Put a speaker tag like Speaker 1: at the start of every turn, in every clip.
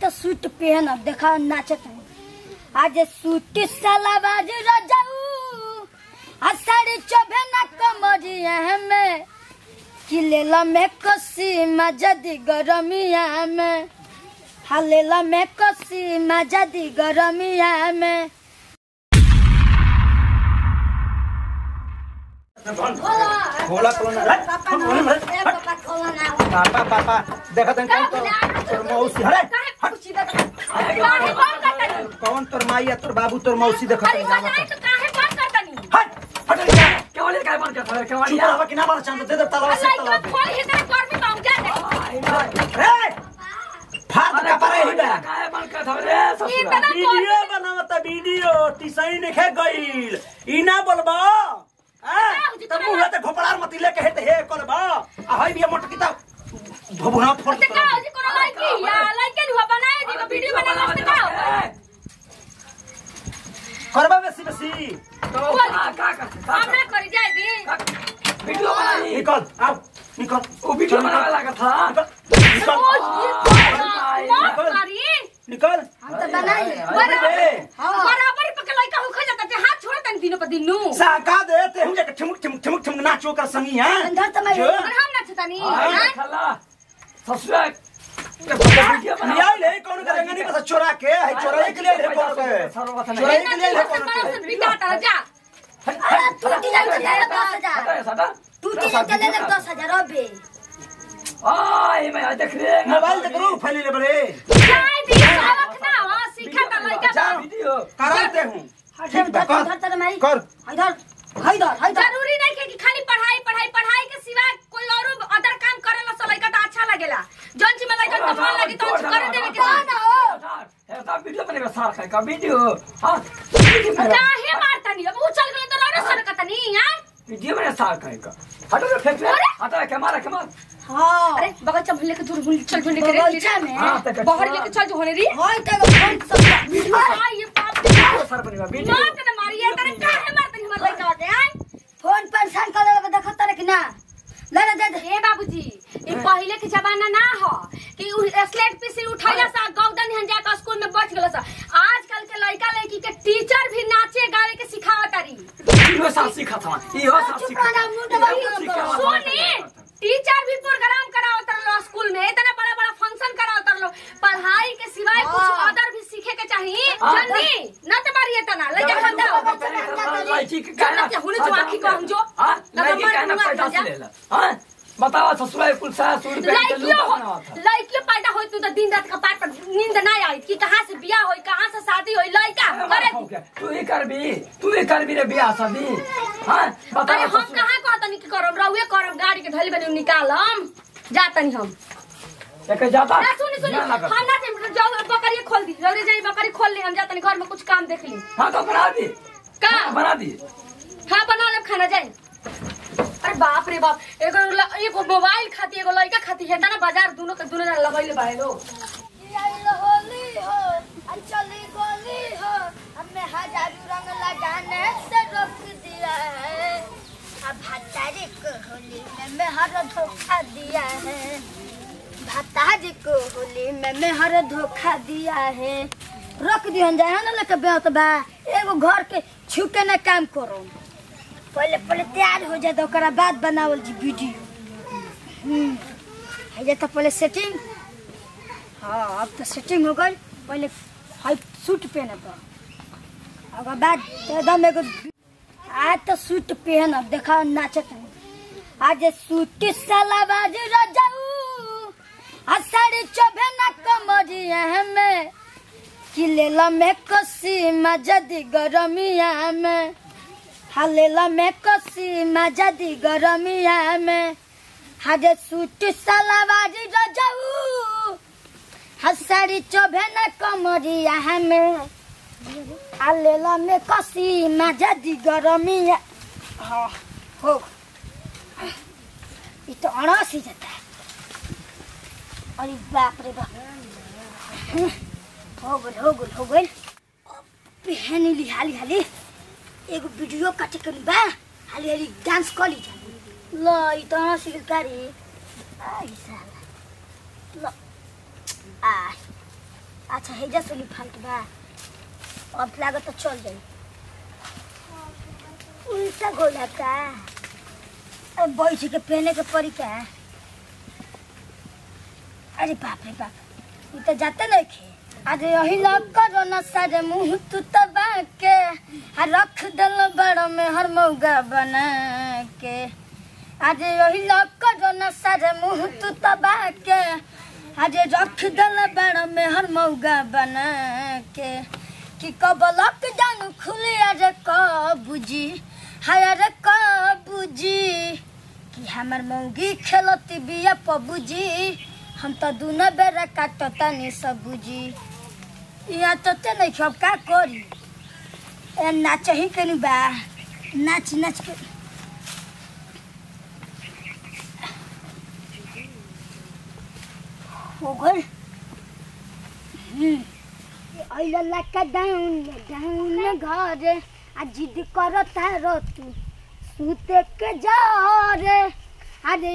Speaker 1: तो सूट पहन देखा नाचत हूँ आज सूट सलवार रजाऊ आ साड़ी चौबेना कमरिया में किलेला में कसी मजदी गरमिया में हलेला में कसी मजदी गरमिया में
Speaker 2: खोला खोला
Speaker 1: पापा खोला ना।
Speaker 2: पापा पापा देखा कौन तोर तोर मौसी हरे कौन तोर माई तोर बाबू तोर मौसी देखा तन जावत हट हट रे
Speaker 3: केवल काय बंद करता है
Speaker 2: चुप
Speaker 3: केवल
Speaker 2: रहा कि ना मार चाँद दे दे तलवा से तलवा रे फाड़ का परे ही बे
Speaker 3: काय बंद करता है रे ससुरा
Speaker 2: वीडियो बनावत वीडियो टिसई ने खे गइल ई ना बोलबा हाँ तब मुँह ते घोपड़ार मती लेके हेते हे करबा आ हई बिया मोटकी ता भभुना फोड़ तो का जी
Speaker 4: कोनो लाइक या लाइक नहीं हुआ? बनाए जी वीडियो बना मस्त का
Speaker 2: करबा बेसी बेसी
Speaker 3: तो का का का वीडियो बनाई।
Speaker 2: निकल आओ निकल।
Speaker 3: वो वीडियो बनाने लगा था।
Speaker 2: निकल निकल।
Speaker 1: हम तो बनाई
Speaker 2: निकल साका दे ते हुए के ठुमक ठुमक ठुमक ठुमक नाचो कर संगी हाँ?
Speaker 1: अंदर तो मैं
Speaker 2: जो।
Speaker 3: खला ससुरा वीडियो बना
Speaker 2: लिया ले कौन करेंगे? नहीं बस चोरा के है चोराई के लिए कौन के चोराई के लिए है कौन के
Speaker 1: अरे तू की चले दस हज़ार? तू की चले दस हज़ार अबे।
Speaker 3: आई मैं देख रे
Speaker 2: मोबाइल देख रो फैले ले बड़े
Speaker 3: वीडियो
Speaker 2: कराते हूँ ठीक बा
Speaker 1: इधर
Speaker 2: कर
Speaker 1: तर माई
Speaker 2: कर
Speaker 1: इधर इधर इधर
Speaker 4: ज़रूरी नहीं है कि खाली पढ़ाई पढ़ाई पढ़ाई के सिवा कोई और अदर काम करेला सब लइका तो अच्छा लगेला जौन चीज़ में लइका के मन लगी तो कर देवे के चाही।
Speaker 3: ऐसा वीडियो बनेगा सार का वीडियो हाँ
Speaker 4: काहे मारता नहीं अब उछल गए तो रे सरकत नहीं यार।
Speaker 3: वीडियो बने सार का हटो रे फेंक रे हटा के मारा के मार।
Speaker 1: हाँ।
Speaker 4: अरे बगल चल लेके दूर भूल चल भूल लेके
Speaker 3: हाँ
Speaker 4: बाहर लेके चल जो होने री
Speaker 1: होय ते सब
Speaker 4: हाँ। ये बाप रे।
Speaker 3: सर बनेगा वीडियो।
Speaker 4: मार के ना मारी ये तेरे काहे मारता नहीं मर लइका हैं
Speaker 1: फ़ोन पर सान कर देबे देखत रे कि ना। ले ले दे दे।
Speaker 4: हे बाबूजी ये पहले के जमाना ना हो कि स्लेट पीसी उठाइला सा गौदन हन जा के स्कूल में बैठ गेला सा आजकल के लइका लड़की के टीचर भी नाचे गावे के सिखावत तारी
Speaker 3: इहो सब सीखा।
Speaker 4: सुनी टीचर भी प्रोग्राम कराओ रहो स्कूल में इतना बड़ा बड़ा फ़ंक्शन कराओ रहो पढ़ाई के सिवाय कुछ
Speaker 1: हाँ।
Speaker 4: अदर भी सीखे के चाहिए
Speaker 3: हाँ।
Speaker 4: जल्दी न तो मारिए तना लइका खंदा
Speaker 3: लड़की के कहना
Speaker 4: हुनी जो आँखी को हम जो।
Speaker 3: हाँ
Speaker 4: तो
Speaker 3: लड़की कहना पैसा हाँ बताओ ससुराल कुल सा सूर पे
Speaker 4: लड़कियों हो लड़कियों पैदा होई तू तो दिन रात कपार पर नींद ना आई कि कहाँ से बियाह होई कहाँ से शादी होई लड़का करे दी।
Speaker 3: तू ही करबी तू ही करबी रे बियाह शादी। हाँ
Speaker 4: अरे
Speaker 3: बताओ
Speaker 4: हम कहाँ कहतनी कि करब रहुए करब गाड़ी के ढली बनी निकालम जातनी हम।
Speaker 3: एक जाता?
Speaker 4: ना सुनी सुनी। हम ना जाए जाओ बकरी खोल दी। जल्दी जाई बकरी खोल ली हम जातनी घर में कुछ काम देख ली।
Speaker 3: हाँ तो बना दी।
Speaker 4: का?
Speaker 3: बना दी।
Speaker 4: हाँ बना ले खाना जाए। अरे बाप रे बाप एगो एगो मोबाइल खाती एगो लड़का खाती है ना बाज़ार दोनों के दोनों जना लगैले बाड़े लोग
Speaker 1: होली हो अंचली गोली हो हमें हज़ारों रंग लगाने से रोक दिया है अब भतारी को होली में मैं हर धोखा दिया है धोखा दिया है जाए ना लेके बेहत बा एगो घर के छुके ना काम करो पहले पहले तैयार हो जाए तो बाद बनावल जी वीडियो। हम्म। है जे तो पहले सेटिंग हाँ अब तो सेटिंग हो गई। पहले हाई सूट पहने तो ओकर बाद एकदम एगो आज तो सूट पहन देखा, नाचत आज सूट कमरिया में किलेला में कसी मजदी गरमिया में। हलेला में कसी मजदी गरमिया में। हाजे सूट सलवार रजाऊ हसारी चोभे न कमरिया हमें आलेला में कसी मजदी गरमिया हाँ, हो ये तो अड़स ही जाता है। अरे बाप रे बाप। हो गल हो गल हो गल। पहनी ली हाली हाली। एगो वीडियो काटे करी बा हाली हाली डांस कर ली ल त हँसी कारी आई साला। ल। आ अच्छा हेजा से फाल्ट बा अब लागत तो चल जाई उल्टा गोला का अब बैठ के पहने के पड़ी का अरे, बाप रे बाप। तो जाते नहीं खे अरे यही लग करो न सारे मुँह तू तबा के आ रख दल बड़ में हर मौगा बना के अरे यही लग करो न सारे मुँह तू तबा के अरे रख दल बड़ में हर मौगा बना के कि कब लक जानू खुली अरे कबूजी, हाय अरे कबूजी, कि हमर मौगी खेलती बिया पबूजी, हम तो दूना बेरा काटता नहीं सबूजी। यहाँ तो नहीं खेब का करी। नाच ही कनी बा नाच नाच के हो लका डाउन डाउन घर आ जिद करता रो तू सुते के जा रे अरे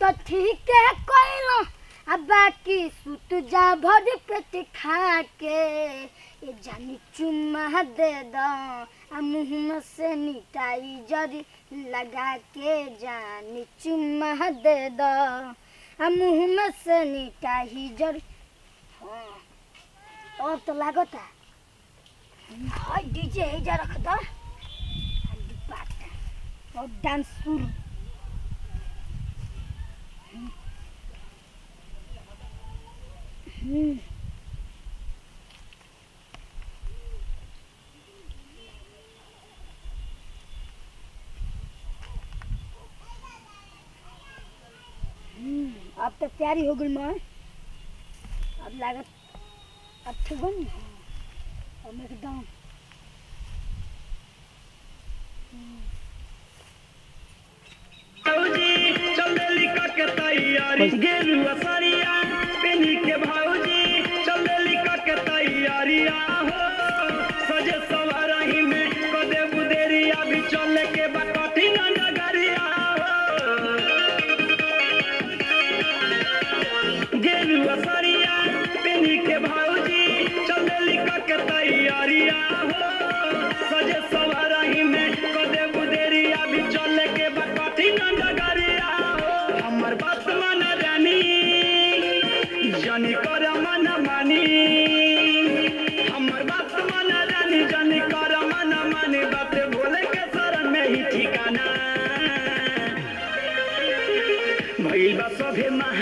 Speaker 1: तो ठीक है कइलो आ बाकी सुत जा भर पेट खा के ये जानी चुम्मा दे दो आ मुँह में से मिठाई जरी लगा के जानी चुम्मा दे दो आ मुँह में से मिठाई जरी हाँ और तो लागता हाय डीजे एजा रख दो हल्दी पात और डांस शुरू अब तो तैयारी हो गई माँ। अब लागत अब ठीक बन हम एकदम
Speaker 2: चंदेली का तैयारी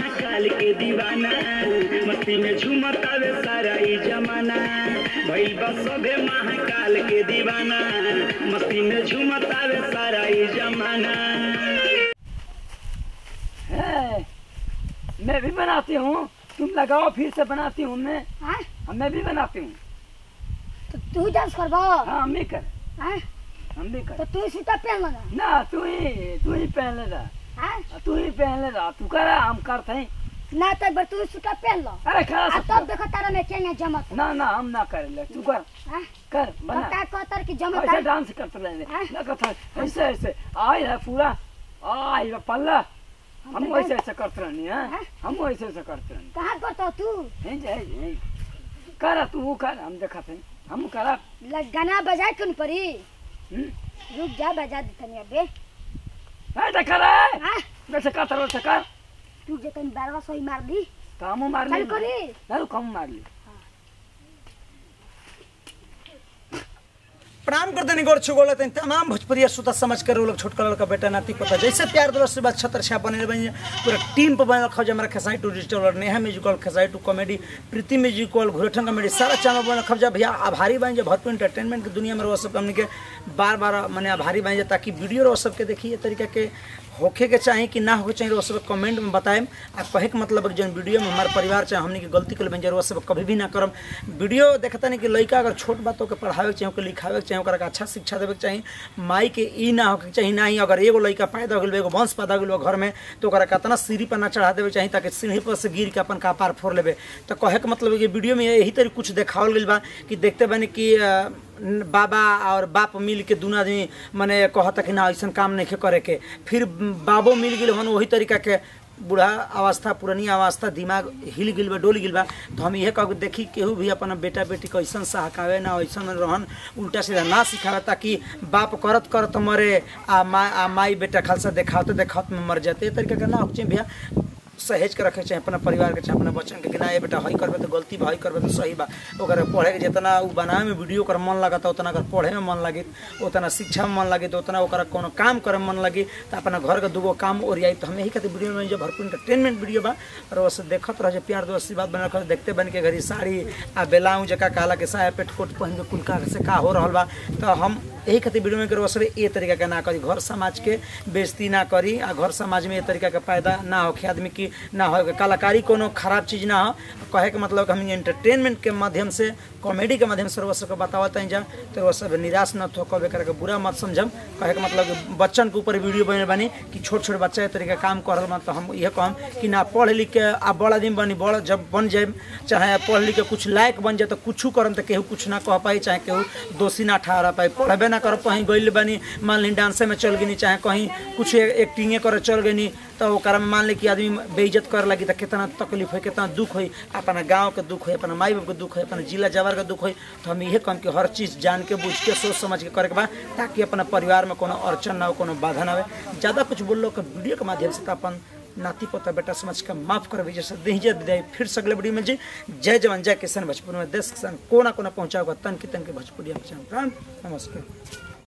Speaker 2: महाकाल के दीवाना मस्ती में झूमतावे सारा ई जमाना। भइल बा सभे महाकाल के दीवाना मस्ती में झूमतावे सारा ई जमाना।
Speaker 3: मैं भी बनाती हूँ। तुम लगाओ फिर से बनाती हूँ मैं।
Speaker 1: हाँ।
Speaker 3: हाँ, मैं भी बनाती हूँ।
Speaker 1: तो तू डांस करबो।
Speaker 3: हाँ हम भी कर।
Speaker 1: हाँ।
Speaker 3: हम भी
Speaker 1: तो
Speaker 3: कर
Speaker 1: तू सूटा पहन लगा।
Speaker 3: ना तू ही तू ही पहन ले रहा
Speaker 1: हाँ
Speaker 3: तू ही पहन ले रहा तू करा हम करते हैं।
Speaker 1: ना तो बार तू सूटा पहन लो।
Speaker 3: अरे
Speaker 1: आ
Speaker 3: सब
Speaker 1: तब देखो तारा में केंगे जमत।
Speaker 3: ना ना हम ना करे ले तू कर।
Speaker 1: हाँ?
Speaker 3: कर बना।
Speaker 1: का कहतर की जमत
Speaker 3: ऐसे डांस करते रहे
Speaker 1: हाँ?
Speaker 3: ना करता ऐसे ऐसे। आई है पूरा। आई है पल्ला। हम
Speaker 1: तो
Speaker 3: ऐसे ऐसे करते रहनी है?
Speaker 1: हाँ?
Speaker 3: हम ऐसे ऐसे करते रहनी।
Speaker 1: कहाँ करतो तू?
Speaker 3: हैं जे कर तू वो कर हम देखते हैं। हम करा।
Speaker 1: गाना बजाए क्यों पड़ी
Speaker 3: हम्म?
Speaker 1: रुक जा बजा दे तनी अबे
Speaker 3: है तो कर है।
Speaker 1: हाँ
Speaker 3: वैसे कर तरह
Speaker 1: तू जे तनी बारवा सोई मार दी?
Speaker 3: कामो मार ली।
Speaker 1: चल करी
Speaker 3: ना कामो मार ली।
Speaker 2: प्रणाम कर देनी गोर छुगोल तन तमाम भोजपुरिया सुता समझ कर वो लोग छोटका लड़का बेटा नाती पता। जैसे प्यार दिवस से बात छतर छाप बने बन पूरा टीम पर बन रखा हमारा खेसाई टू डिजिटल और Neha musical खेसाई to comedy, Preeti musical घुरेठन कॉमेडी, सारा चैनल बन रखा जा भैया आभारी बन जा भरपूर इंटरटेनमेंट की दुनिया में वो सब हमने के बार बार मैंने आभारी बन जाए ताकि वीडियो वो सबके देखिए तरीका के होखे के चाहे कि ना होके चाहिए वो सब कमेंट में बताएम आ, कहे के मतलब जौन वीडियो में हमारे परिवार चाहे हमने की गलती बन वो सब कभी भी ना करम। वीडियो देखता नहीं कि लड़का अगर छोट बात के पढ़ावे के चाहे ओके लिखावे के चाहे ओकरा अच्छा शिक्षा देवे चाही, माई के ई ना होके चाही, ना ही अगर एगो लड़का पैदा हो एगो वंश पैदा हो घर में तो कितना सीढ़ी पर ना चढ़ा देवे चाही ताकि सीढ़ी पर से गिर के अपन कपार फोड़ लेवे तो कहे के मतलब वीडियो में यही तरी कुछ देखावल गई बा कि देखते बने कि बाबा और बाप मिल के दूना आदमी मने कहता कि ना ऐसा काम नहीं करे के फिर बाबो मिल गए हन वही तरीका के बूढ़ा अवस्था, पुरानी अवस्था, दिमाग हिल गिल बा, डोल गिल बा। तो हम इहे कह देखी केहू भी अपना बेटा बेटी को ऐसन सहकावे ना, ऐसन रहन, उल्टा सीधा ना सिखावे ताकि बाप करत करत मरे, आ माँ आ माई बेटा खालसा देखावत में मर जाते। तरीका के ना हो भैया। सहेज के रखे चाहे अपना परिवार के चाहे अपना बच्चन के कि ना ये बेटा, हई करबे तो गलती हई करबे तो सही बा। ओकर पढ़े के जितना उ बनावे में वीडियो कर मन लगा लगता, उतना अगर पढ़े में मन लगी उतना शिक्षा में मन लगी तो उतना ओकरा कोनो काम करे मन लगी तो अपना घर के दूगो काम ओरियाई। तो हम यही खातिर वीडियो में जो भरपूर इंटरटेनमेंट वीडियो बा, और वैसे देखत रह प्यार दोस्ती बात बना रख देखते बन के घरी साड़ी आ बेलाऊ, जका कहला के साया पेटकोट पहन के कुल का से का हो रहल बा। तो हम यही खातिर वीडियो में करो सब ए तरीका के ना करी घर समाज के बेजती ना करी आ घर समाज में ए तरीका के पैदा ना होखे आदमी की ना हो, कलाकारी को खराब चीज़ ना हो। कहे के मतलब हम एंटरटेनमेंट के माध्यम से कॉमेडी के माध्यम से रउआ के बतावत जा तो रउआ सब निराश न थो कबे करे के बुरा मत समझम। कहे के मतलब बच्चन के ऊपर वीडियो बने बनी कि छोट छोट बच्चा ए तरीका काम कर रहल बा तो हम यह कहम कि ना, पढ़ लिख के आ बड़ आदमी बनी, बड़ जब बन जाए, चाहे पढ़ लिख के कुछ लायक बन जाए तो कुछ करम तो केहू कुछ ना कह पाई, चाहे केहू दोषी ना ठहरा पाई। पढ़बे ना कर कहीं गइल बनी, मान ली डांसे में चल गई चाहे कहीं कुछ एक्टिंगे करे चल गई तो में मान ली कि आदमी बेइज्जत कर लगी तो कितना तकलीफ़ है, कितना दुख है, अपना गाँव के दुख है, अपना माई बाप के दुख है, अपना जिला जवार के दुख है। तो हम इहे कम कि हर चीज़ जान के, बुझ के, सोच समझ के करे के बा ताकि अपना परिवार में कोनो अड़चन ना हो, कोनो बाधा ना हो ज़्यादा कुछ बोलो के वीडियो के माध्यम से तो अपन नाती पोता बेटा समझ के माफ़ कर विजय से दीजिए विदाई फिर से अगले वीडियो में जी जय जवान, जय किसान। भोजपुर में देश किसान, कोना कोना पहुँचा होगा, तन की तन के भोजपुरी नमस्कार।